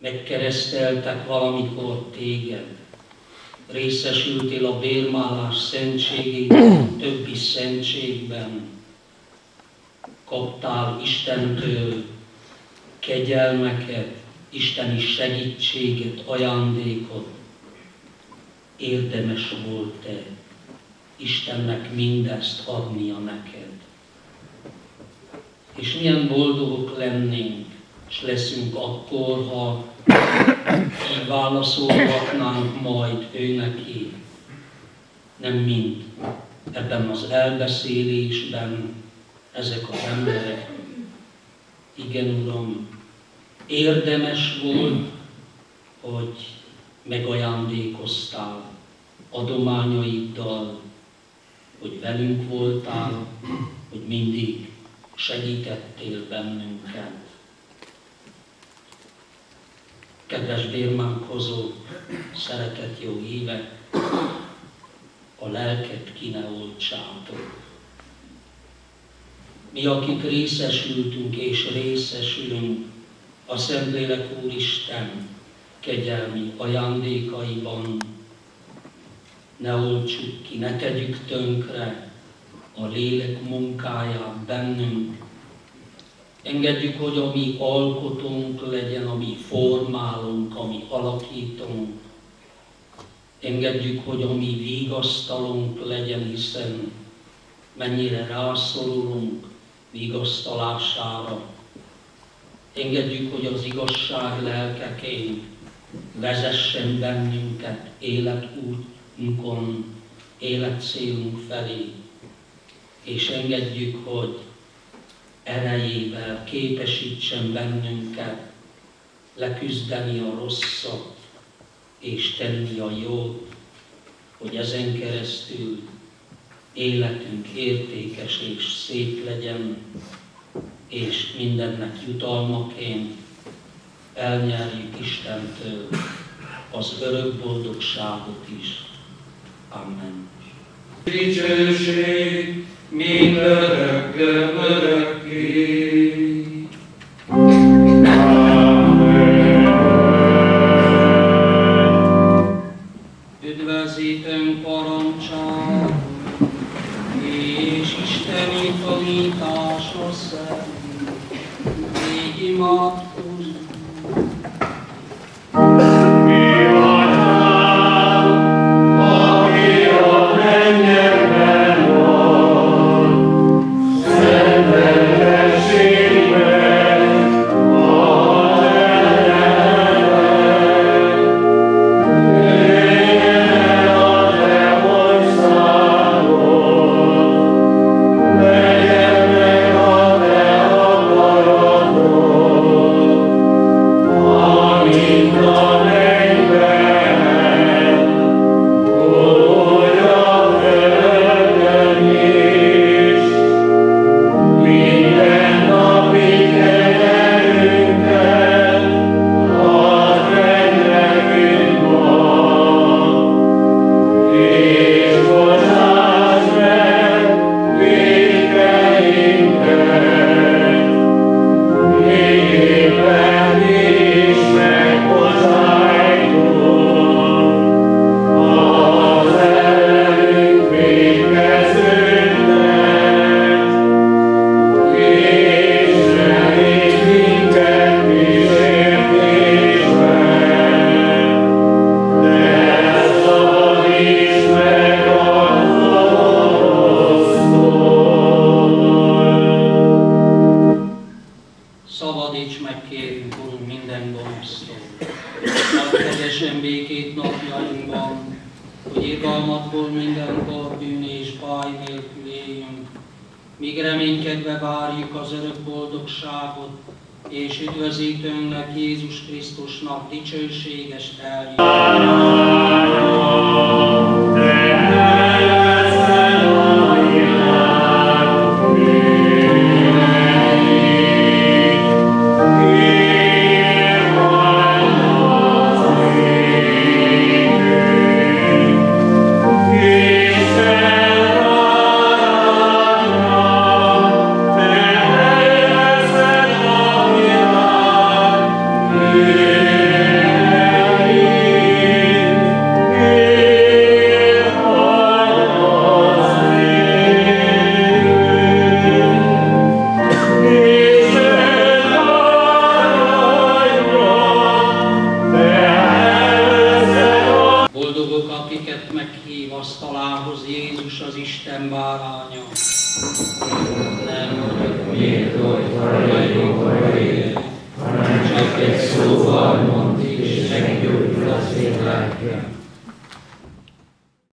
megkereszteltek valamikor téged, részesültél a bérmálás szentségében, többi szentségben, kaptál Istentől kegyelmeket, isteni segítséget, ajándékot, érdemes volt-e Istennek mindezt adnia neked? És milyen boldogok lennénk, és leszünk akkor, ha így válaszolhatnánk majd ő neki, nem mind ebben az elbeszélésben ezek az emberek. Igen, Uram, érdemes volt, hogy megajándékoztál adományaiddal, hogy velünk voltál, hogy mindig segítettél bennünket. Kedves bérmánkozó, szeretett jó hívek, a lelket ki ne. Mi, akik részesültünk és részesülünk a Szentlélek Úristen kegyelmi ajándékaiban, ne oltsuk ki, ne tegyük tönkre a lélek munkáját bennünk. Engedjük, hogy a mi alkotónk legyen, a mi formálunk, a mi alakítunk. Engedjük, hogy a mi vigasztalunk legyen, hiszen mennyire rászorulunk vigasztalására. Engedjük, hogy az igazság lelkeként vezessen bennünket életútjunkon, életcélunk felé, és engedjük, hogy erejével képesítsen bennünket leküzdeni a rosszat és tenni a jót, hogy ezen keresztül életünk értékes és szép legyen, és mindennek jutalmaként elnyerjük Istentől az örök boldogságot is. Amen. Dicsőség mindörökkön örökké. Üdvözítőnk parancsát, és Isteni tanítása szerint imádkozunk. Szabadíts meg, kérünk, Urunk, minden gonosztól. Ad kegyesen békét napjainkban, hogy irgalmatból minden kor, bűn és báj nélkül éljünk, míg reménykedve várjuk az örök boldogságot, és üdvözítőnknek Jézus Krisztusnak dicsőséges eljöttét. Namo Buddhaya.